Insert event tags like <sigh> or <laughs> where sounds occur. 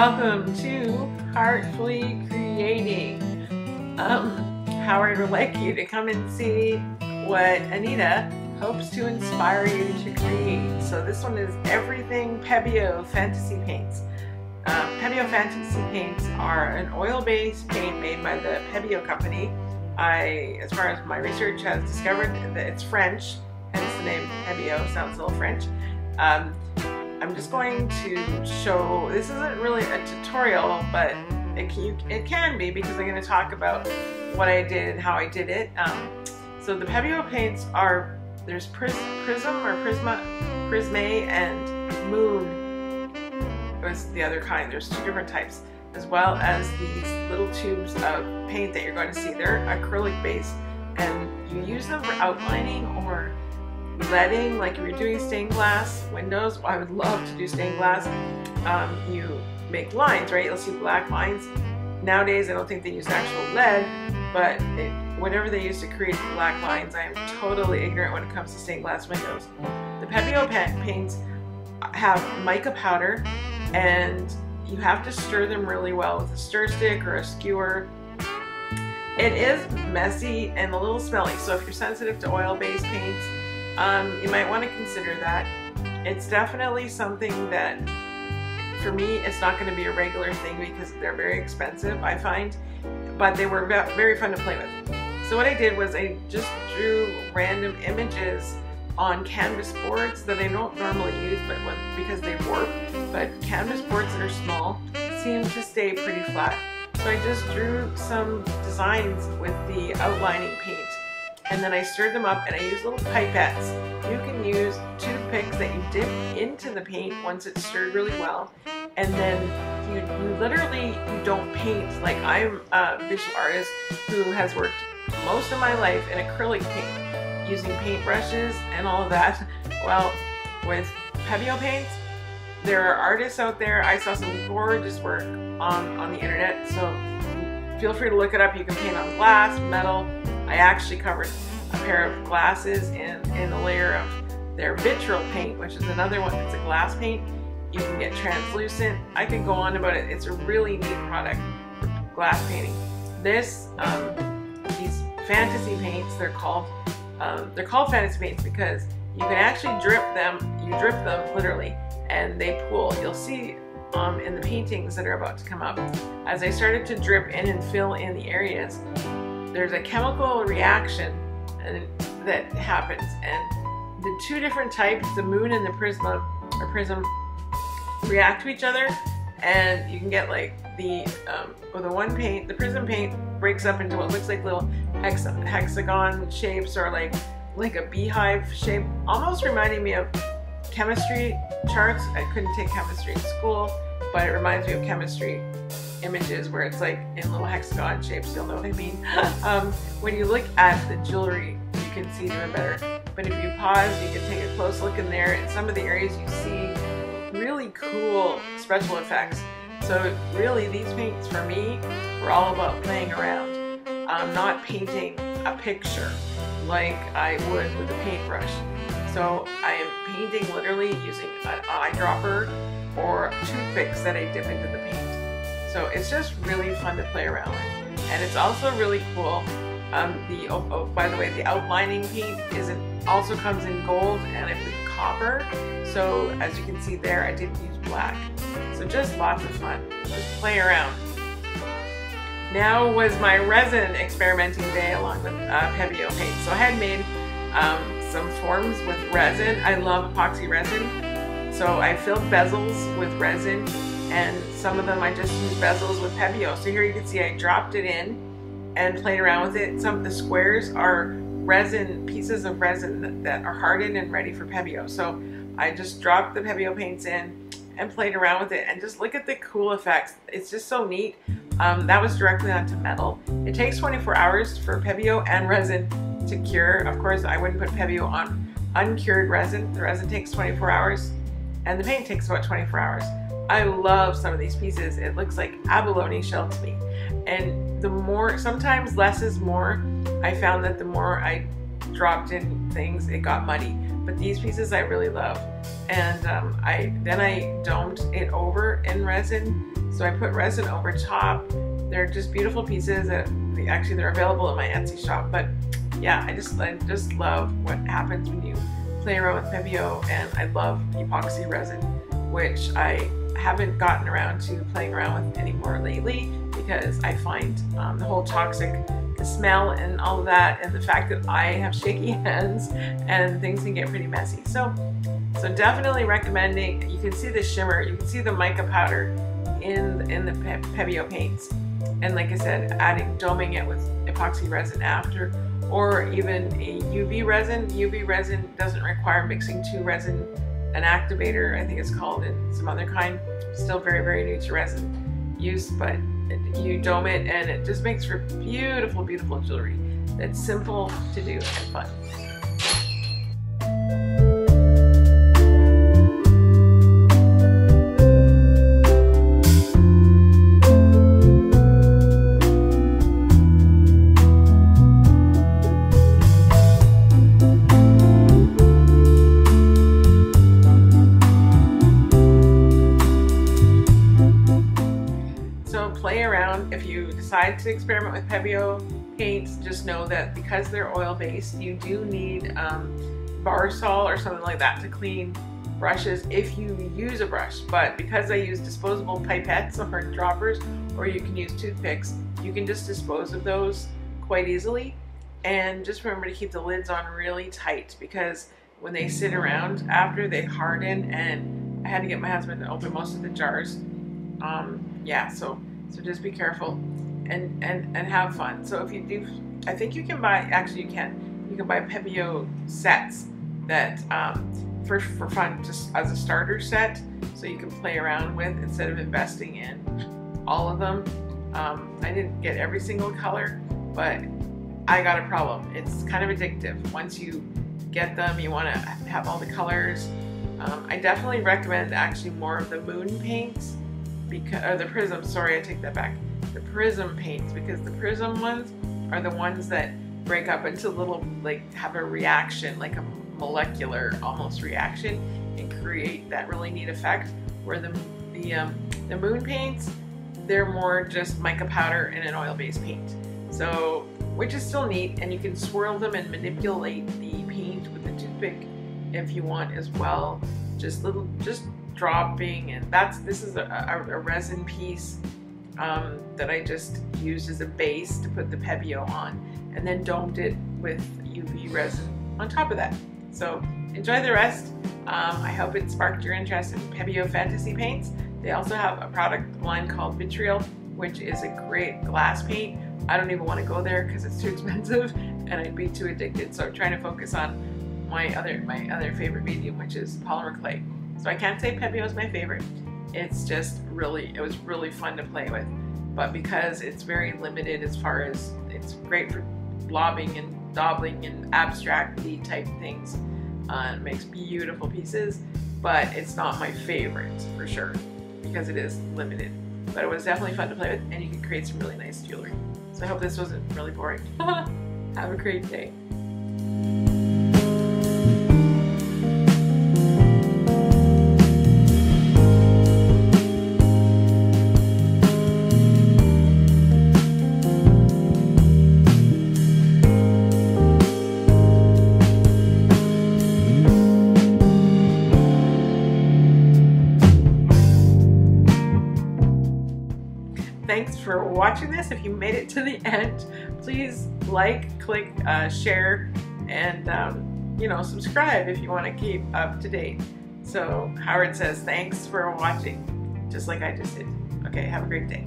Welcome to Heartfully Creating. Um, Howard would like you to come and see what Anita hopes to inspire you to create. So this one is Everything Pebeo Fantasy Paints. Uh, Pebeo Fantasy Paints are an oil-based paint made by the Pebeo company. I, as far as my research has discovered, that it's French, hence the name Pebeo, sounds a little French. Um, I'm just going to show, this isn't really a tutorial, but it can, it can be because I'm going to talk about what I did and how I did it. Um, so the Pebeo paints are, there's Pris, Prism or Prisma, Prisme and Moon was the other kind. There's two different types as well as these little tubes of paint that you're going to see. They're acrylic based and you use them for outlining or leading, like if you're doing stained glass windows, I would love to do stained glass. Um, you make lines, right? You'll see black lines. Nowadays, I don't think they use actual lead, but it, whatever they use to create black lines, I am totally ignorant when it comes to stained glass windows. The Pebeo paints have mica powder, and you have to stir them really well with a stir stick or a skewer. It is messy and a little smelly, so if you're sensitive to oil-based paints, um, you might want to consider that. It's definitely something that, for me, it's not going to be a regular thing because they're very expensive, I find, but they were very fun to play with. So what I did was I just drew random images on canvas boards that I don't normally use but when, because they warp, but canvas boards that are small seem to stay pretty flat. So I just drew some designs with the outlining paint and then I stirred them up and I used little pipettes. You can use toothpicks that you dip into the paint once it's stirred really well and then you, you literally you don't paint like I'm a visual artist who has worked most of my life in acrylic paint using paintbrushes and all of that. Well, with Pebeo paints, there are artists out there. I saw some gorgeous work on, on the internet, so feel free to look it up. You can paint on glass, metal, I actually covered a pair of glasses in, in a layer of their Vitrail paint, which is another one that's a glass paint. You can get translucent. I can go on about it. It's a really neat product for glass painting. This, um, these fantasy paints, they're called, um, they're called fantasy paints because you can actually drip them, you drip them literally, and they pool. You'll see um, in the paintings that are about to come up. As I started to drip in and fill in the areas, there's a chemical reaction and, that happens and the two different types, the moon and the prisma or prism, react to each other and you can get like the um, well, the one paint, the prism paint breaks up into what looks like little hex hexagon shapes or like like a beehive shape, almost reminding me of chemistry charts. I couldn't take chemistry in school, but it reminds me of chemistry images where it's like in little hexagon shapes, you'll know what I mean. <laughs> um, when you look at the jewelry, you can see even better. But if you pause, you can take a close look in there. and some of the areas you see really cool special effects. So really these paints for me were all about playing around. I'm not painting a picture like I would with a paintbrush. So I am painting literally using an eyedropper or toothpicks that I dip into the paint. So it's just really fun to play around with. And it's also really cool. Um, the oh, oh, by the way, the outlining paint is in, also comes in gold and I believe copper. So as you can see there, I didn't use black. So just lots of fun. Just play around. Now was my resin experimenting day along with uh, Pebeo paint. So I had made um, some forms with resin. I love epoxy resin. So I filled bezels with resin and some of them I just used bezels with Pebeo. So here you can see I dropped it in and played around with it. Some of the squares are resin, pieces of resin that, that are hardened and ready for Pebeo. So I just dropped the Pebeo paints in and played around with it and just look at the cool effects. It's just so neat. Um, that was directly onto metal. It takes 24 hours for Pebeo and resin to cure. Of course, I wouldn't put Pebeo on uncured resin. The resin takes 24 hours and the paint takes about 24 hours. I love some of these pieces. It looks like abalone shell to me. And the more, sometimes less is more. I found that the more I dropped in things, it got muddy. But these pieces I really love. And um, I then I domed it over in resin So I put resin over top. They're just beautiful pieces that actually they're available in my Etsy shop. But yeah, I just I just love what happens when you play around with Pebeo and I love epoxy resin, which I haven't gotten around to playing around with anymore lately because I find um, the whole toxic smell and all of that and the fact that I have shaky <laughs> hands and things can get pretty messy. So, so definitely recommending, you can see the shimmer, you can see the mica powder in, in the Pe Pebeo paints. And like I said, adding, doming it with epoxy resin after or even a UV resin. UV resin doesn't require mixing two resin, an activator, I think it's called, and some other kind. Still very, very new to resin use, but you dome it and it just makes for beautiful, beautiful jewelry that's simple to do and fun. Decide to experiment with Pebeo paints, just know that because they're oil-based, you do need um, Varsol or something like that to clean brushes if you use a brush. But because I use disposable pipettes or droppers, or you can use toothpicks, you can just dispose of those quite easily. And just remember to keep the lids on really tight because when they sit around after they harden and I had to get my husband to open most of the jars. Um, yeah, so so just be careful and, and, and have fun. So if you do, I think you can buy, actually you can, you can buy Pebeo sets that um, for, for fun, just as a starter set, so you can play around with instead of investing in all of them. Um, I didn't get every single color, but I got a problem. It's kind of addictive. Once you get them, you want to have all the colors. Um, I definitely recommend actually more of the moon paints because, or the prism, sorry, I take that back the prism paints because the prism ones are the ones that break up into little, like have a reaction, like a molecular almost reaction and create that really neat effect where the, the, um, the moon paints, they're more just mica powder and an oil-based paint. So, which is still neat and you can swirl them and manipulate the paint with a toothpick if you want as well. Just little, just dropping and that's, this is a, a, a resin piece um, that I just used as a base to put the Pebeo on and then domed it with UV resin on top of that. So enjoy the rest. Um, I hope it sparked your interest in Pebeo Fantasy Paints. They also have a product line called Vitrail, which is a great glass paint. I don't even want to go there because it's too expensive and I'd be too addicted. So I'm trying to focus on my other my other favorite medium, which is polymer clay. So I can't say Pebeo is my favorite it's just really, it was really fun to play with. But because it's very limited as far as, it's great for blobbing and daubling and abstractly type things. Uh, it makes beautiful pieces, but it's not my favorite for sure because it is limited. But it was definitely fun to play with and you can create some really nice jewelry. So I hope this wasn't really boring. <laughs> Have a great day. For watching this. If you made it to the <laughs> end, please like, click, uh, share, and um, you know, subscribe if you want to keep up to date. So Howard says thanks for watching, just like I just did. Okay, have a great day.